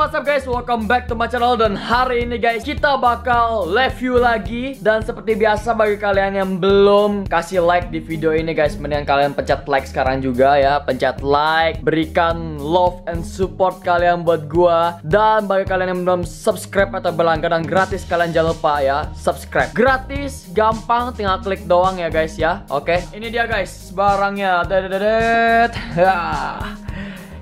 what's up guys, welcome back to my channel. Dan hari ini guys, kita bakal review lagi. Dan seperti biasa bagi kalian yang belum kasih like di video ini guys. Mendingan kalian pencet like sekarang juga ya. Pencet like, berikan love and support kalian buat gua. Dan bagi kalian yang belum subscribe atau berlangganan gratis Kalian jangan lupa ya, subscribe. Gratis, gampang, tinggal klik doang ya guys ya. Oke, ini dia guys, barangnya. Ya.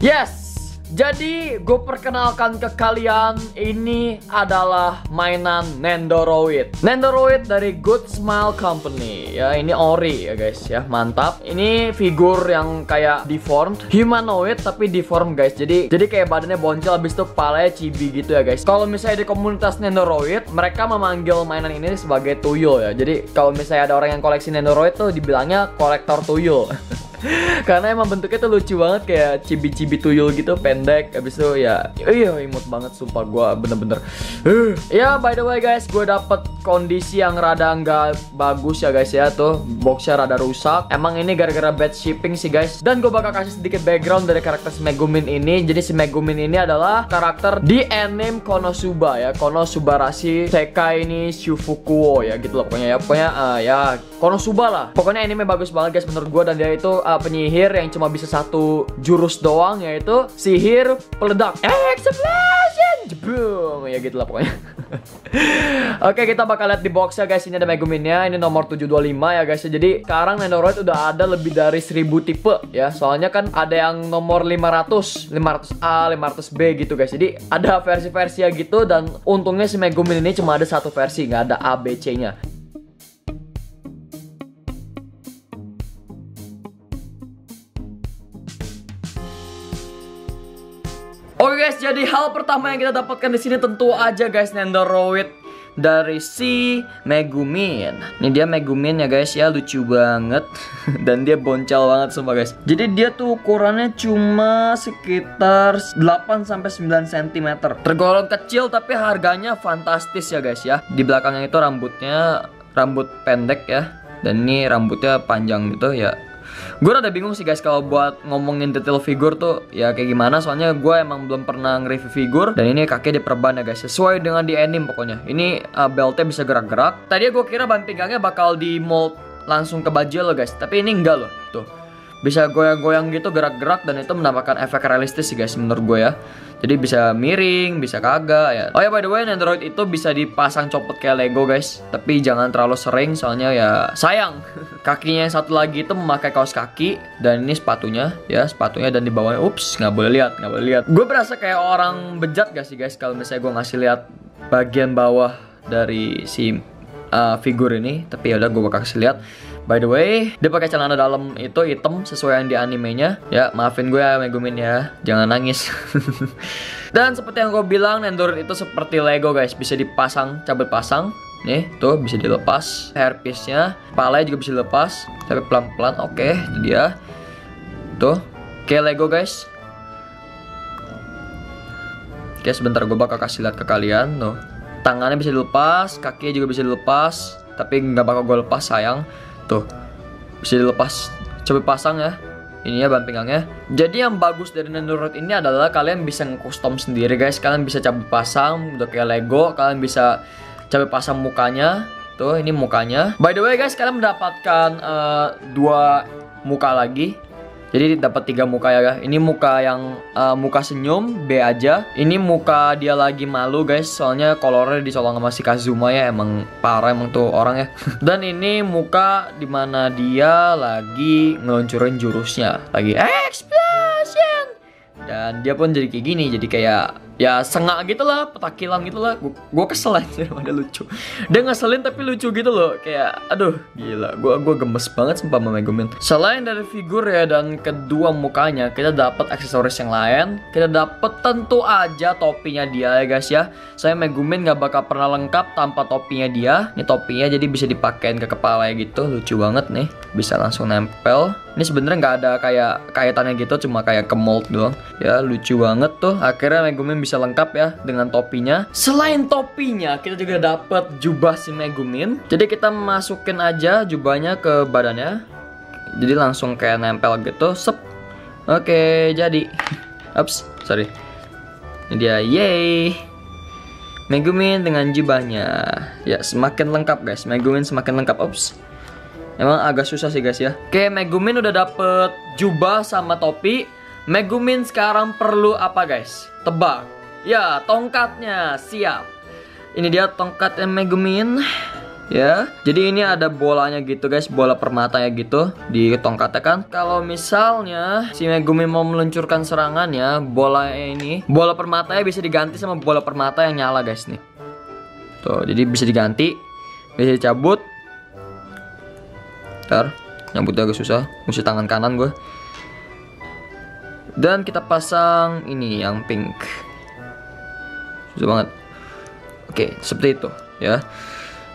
Yes, jadi gue perkenalkan ke kalian ini adalah mainan Nendoroid. Nendoroid dari Good Smile Company ya. Ini ori ya guys ya, mantap. Ini figur yang kayak deformed, humanoid tapi deformed guys. Jadi jadi kayak badannya boncel habis itu kepalanya cibi gitu ya guys. Kalau misalnya di komunitas Nendoroid, mereka memanggil mainan ini sebagai tuyul ya. Jadi kalau misalnya ada orang yang koleksi Nendoroid tuh dibilangnya kolektor tuyul. Karena emang bentuknya tuh lucu banget kayak cibi-cibi tuyul gitu pendek Abis itu ya iya imut banget sumpah gue bener-bener. Ya by the way guys gue dapet kondisi yang rada nggak bagus ya guys ya tuh. Boxnya rada rusak. Emang ini gara-gara bad shipping sih guys. Dan gue bakal kasih sedikit background dari karakter si Megumin ini. Jadi si Megumin ini adalah karakter di anime Konosuba ya. Konosubarashi Sekai ini Shufukuo ya gitu loh pokoknya ya. Pokoknya uh, ya Konosuba lah. Pokoknya anime bagus banget guys menurut gue Dan dia itu uh, penyihir yang cuma bisa satu jurus doang yaitu sihir peledak. Explosion! Jebung ya gitu lah pokoknya. Oke kita bakal lihat di box ya guys. Ini ada Meguminnya Ini nomor 725 ya guys. Jadi sekarang Nendoroid udah ada lebih dari 1000 tipe ya. Soalnya kan ada yang nomor 500 500A, 500B gitu guys. Jadi ada versi-versi ya gitu Dan untungnya si Megumin ini cuma ada satu versi nggak ada A, B, C Oke guys, jadi hal pertama yang kita dapatkan di sini tentu aja guys Nendoroid dari si Megumin. Ini dia Megumin ya guys ya, lucu banget dan dia boncel banget sumpah guys. Jadi dia tuh ukurannya cuma sekitar 8 sampai 9 cm. Tergolong kecil tapi harganya fantastis ya guys ya. Di belakangnya itu rambutnya rambut pendek ya. Dan ini rambutnya panjang gitu ya Gue rada bingung sih guys kalau buat ngomongin detail figur tuh ya kayak gimana soalnya gue emang belum pernah nge-review figur dan ini kakek diperban ya guys sesuai dengan di anime pokoknya. Ini uh, beltnya bisa gerak-gerak. Tadi gue kira ban pinggangnya bakal di mold langsung ke baju lo guys, tapi ini enggak loh. Tuh. Bisa goyang-goyang gitu gerak-gerak dan itu menambahkan efek realistis sih guys menurut gue ya. Jadi bisa miring, bisa kagak ya. Oh ya by the way, Android itu bisa dipasang copot kayak Lego guys. Tapi jangan terlalu sering soalnya ya sayang. Kakinya yang satu lagi itu memakai kaos kaki dan ini sepatunya ya sepatunya dan di bawahnya ups nggak boleh lihat nggak boleh lihat. Gue berasa kayak orang bejat gak sih guys kalau misalnya gue ngasih lihat bagian bawah dari si uh, figur ini. Tapi ya udah gue bakal kasih lihat. By the way, dia pakai celana dalam itu hitam sesuai yang di animenya. Ya, maafin gue ya Megumin ya. Jangan nangis. Dan seperti yang gue bilang, Nendoroid itu seperti Lego guys, bisa dipasang, cabut pasang. Nih, tuh bisa dilepas hairpiece-nya. Palanya juga bisa dilepas, tapi pelan-pelan. Oke, itu dia. Tuh, kayak Lego guys. Oke, sebentar gue bakal kasih lihat ke kalian. Tuh, tangannya bisa dilepas, kakinya juga bisa dilepas. Tapi nggak bakal gue lepas sayang. Tuh, bisa dilepas. Coba pasang ya. Ini ya ban pinggangnya. Jadi yang bagus dari Nendoroid ini adalah kalian bisa nge-custom sendiri guys. Kalian bisa cabut pasang, udah kayak Lego. Kalian bisa cabut pasang mukanya. Tuh, ini mukanya. By the way guys, kalian mendapatkan uh, dua muka lagi. Jadi dapat tiga muka ya Ini muka yang uh, muka senyum B aja. Ini muka dia lagi malu guys. Soalnya kolornya dicolong sama si Kazuma ya emang parah emang tuh orang ya. Dan ini muka di mana dia lagi ngeluncurin jurusnya. Lagi explosion. Dan dia pun jadi kayak gini. Jadi kayak ya sengak gitu lah, petakilan gitu lah. Gue kesel aja ada lucu. Dia ngeselin tapi lucu gitu loh. Kayak aduh gila. Gue gua gemes banget sumpah sama Megumin. Selain dari figur ya dan kedua mukanya, kita dapat aksesoris yang lain. Kita dapat tentu aja topinya dia ya guys ya. Saya Megumin nggak bakal pernah lengkap tanpa topinya dia. Ini topinya jadi bisa dipakein ke kepala gitu. Lucu banget nih. Bisa langsung nempel. Ini sebenarnya nggak ada kayak kaitannya gitu, cuma kayak ke mold doang. Ya lucu banget tuh. Akhirnya Megumin bisa lengkap ya dengan topinya. Selain topinya, kita juga dapat jubah si Megumin. Jadi kita masukin aja jubahnya ke badannya. Jadi langsung kayak nempel gitu. Sep. Oke, jadi. Ups, sorry. Ini dia, yay. Megumin dengan jibahnya. Ya, semakin lengkap guys. Megumin semakin lengkap. Ops. Emang agak susah sih guys ya. Oke, Megumin udah dapet jubah sama topi. Megumin sekarang perlu apa guys? Tebak. Ya, tongkatnya. Siap. Ini dia tongkatnya Megumin. Ya, jadi ini ada bolanya gitu guys, bola permata ya gitu di tongkatnya kan. Kalau misalnya si Megumin mau meluncurkan serangan ya, bola ini, bola permata ya bisa diganti sama bola permata yang nyala guys nih. Tuh, jadi bisa diganti, bisa dicabut. Ntar, nyambutnya agak susah, mesti tangan kanan gue. Dan kita pasang ini yang pink. Susah banget. Oke, seperti itu ya.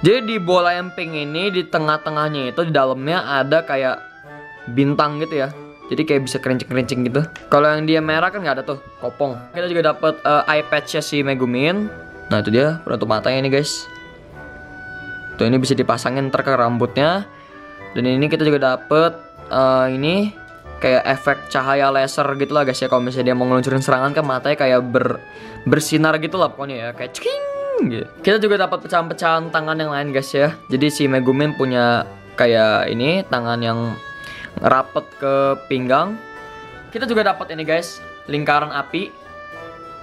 Jadi di bola yang pink ini di tengah-tengahnya itu di dalamnya ada kayak bintang gitu ya. Jadi kayak bisa kerincing-kerincing gitu. Kalau yang dia merah kan nggak ada tuh, kopong. Kita juga dapat uh, eye patch si Megumin. Nah itu dia penutup matanya ini guys. Tuh ini bisa dipasangin ntar ke rambutnya. Dan ini kita juga dapat uh, ini kayak efek cahaya laser gitu lah guys ya. Kalau misalnya dia mau ngeluncurin serangan kan matanya kayak ber bersinar gitu lah pokoknya ya, kayak ceking gitu. Kita juga dapat pecahan-pecahan tangan yang lain guys ya. Jadi si Megumin punya kayak ini tangan yang rapet ke pinggang. Kita juga dapat ini guys, lingkaran api.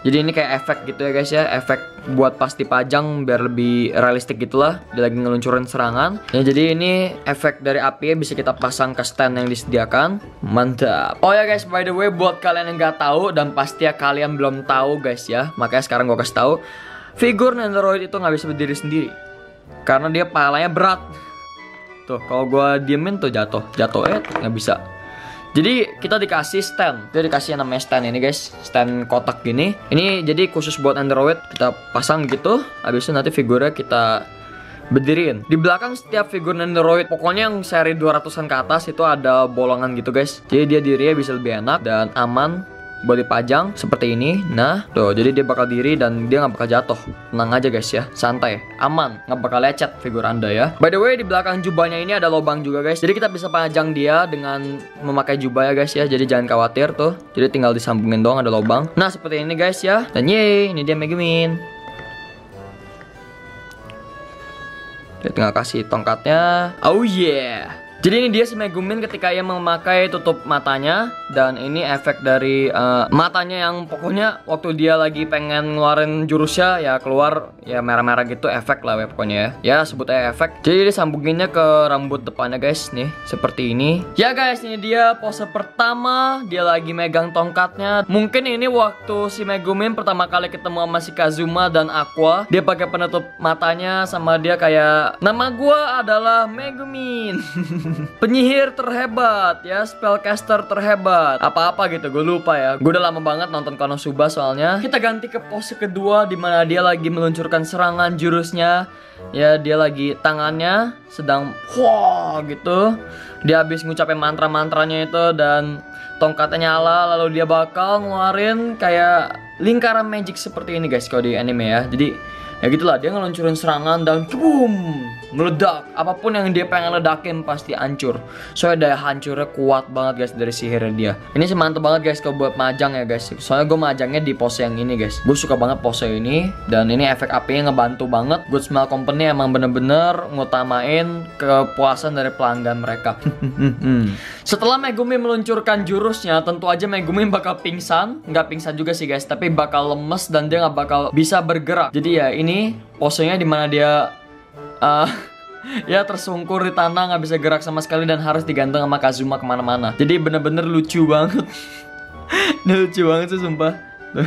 Jadi ini kayak efek gitu ya guys ya, efek buat pas dipajang biar lebih realistik gitulah. Dia lagi ngeluncurin serangan. Ya jadi ini efek dari api bisa kita pasang ke stand yang disediakan. Mantap. Oh ya guys, by the way buat kalian yang nggak tahu dan pasti ya kalian belum tahu guys ya, makanya sekarang gue kasih tahu Figur Nendoroid itu nggak bisa berdiri sendiri karena dia palanya berat. Tuh, kalau gua diemin tuh jatuh, jatuh eh nggak bisa. Jadi kita dikasih stand, dia dikasih yang namanya stand ini guys, stand kotak gini. Ini jadi khusus buat Android kita pasang gitu, habis itu nanti figurnya kita berdiriin. Di belakang setiap figur Android, pokoknya yang seri 200-an ke atas itu ada bolongan gitu guys. Jadi dia dirinya bisa lebih enak dan aman buat dipajang seperti ini. Nah tuh jadi dia bakal diri dan dia nggak bakal jatuh. Tenang aja guys ya. Santai. Aman. Nggak bakal lecet figur anda ya. By the way di belakang jubahnya ini ada lubang juga guys. Jadi kita bisa pajang dia dengan memakai jubah ya guys ya. Jadi jangan khawatir tuh. Jadi tinggal disambungin doang ada lubang. Nah seperti ini guys ya. Dan yeay ini dia Megumin dia tinggal kasih tongkatnya. Oh yeah. Jadi ini dia si Megumin ketika ia memakai tutup matanya dan ini efek dari uh, matanya yang pokoknya waktu dia lagi pengen ngeluarin jurusnya ya keluar ya merah-merah gitu efek lah ya pokoknya ya. Ya sebut aja efek. Jadi disambunginnya ke rambut depannya guys nih seperti ini. Ya guys ini dia pose pertama dia lagi megang tongkatnya. Mungkin ini waktu si Megumin pertama kali ketemu sama si Kazuma dan Aqua dia pakai penutup matanya sama dia kayak nama gua adalah Megumin. penyihir terhebat ya spellcaster terhebat apa-apa gitu gue lupa ya. Gue udah lama banget nonton Konosuba soalnya. Kita ganti ke pose kedua di mana dia lagi meluncurkan serangan jurusnya. Ya dia lagi tangannya sedang wah gitu. Dia habis ngucapin mantra-mantranya itu dan tongkatnya nyala lalu dia bakal ngeluarin kayak lingkaran magic seperti ini guys kalau di anime ya. Jadi ya gitulah dia ngeluncurin serangan dan kebum meledak. Apa pun yang dia pengen ledakin pasti hancur. Soalnya daya hancurnya kuat banget guys dari sihir dia. Ini sih mantep banget guys kalau buat majang ya guys. Soalnya gue majangnya di pose yang ini guys. Gue suka banget pose ini dan ini efek apinya ngebantu banget Good Smell Company emang bener-bener ngutamain kepuasan dari pelanggan mereka. Setelah Megumi meluncurkan jurusnya tentu aja Megumi bakal pingsan. Nggak pingsan juga sih guys tapi bakal lemes dan dia nggak bakal bisa bergerak. Jadi ya ini ini posenya di mana dia uh, ya tersungkur di tanah nggak bisa gerak sama sekali dan harus digantung sama Kazuma ke mana-mana. Jadi bener-bener lucu banget. lucu banget sih sumpah.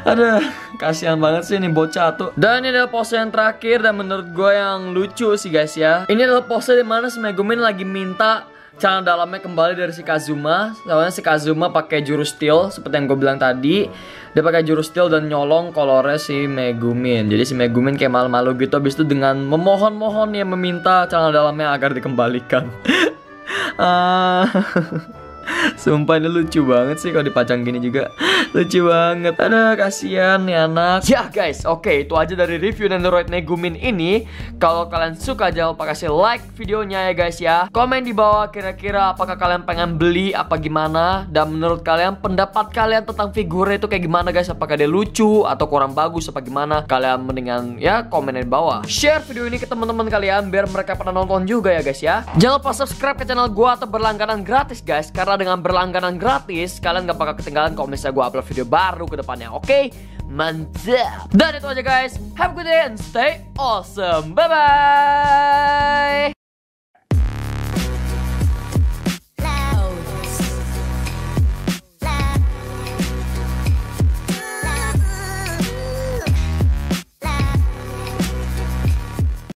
Ada kasihan banget sih ini bocah tuh. Dan ini adalah pose yang terakhir dan menurut gue yang lucu sih guys ya. Ini adalah pose di mana si Megumin lagi minta channel dalamnya kembali dari si Kazuma. Soalnya si Kazuma pakai jurus steel seperti yang gue bilang tadi. Dia pakai jurus steel dan nyolong kolornya si Megumin. Jadi si Megumin kayak malu-malu gitu habis itu dengan memohon-mohon ya meminta channel dalamnya agar dikembalikan. uh, Sumpah ini lucu banget sih kalau dipajang gini juga. Lucu banget. Ada kasihan nih anak. Ya guys. Oke itu aja dari review Nendoroid Negumin ini. Kalau kalian suka jangan lupa kasih like videonya ya guys ya. Komen di bawah kira-kira apakah kalian pengen beli apa gimana. Dan menurut kalian pendapat kalian tentang figurnya itu kayak gimana guys? Apakah dia lucu atau kurang bagus apa gimana? Kalian mendingan ya komen di bawah. Share video ini ke teman-teman kalian biar mereka pernah nonton juga ya guys ya. Jangan lupa subscribe ke channel gua atau berlangganan gratis guys Karena dengan berlangganan gratis Kalian gak bakal ketinggalan kalau misalnya gue upload video baru ke depannya Oke? Okay? Mantap Dan itu aja guys Have a good day and stay awesome Bye-bye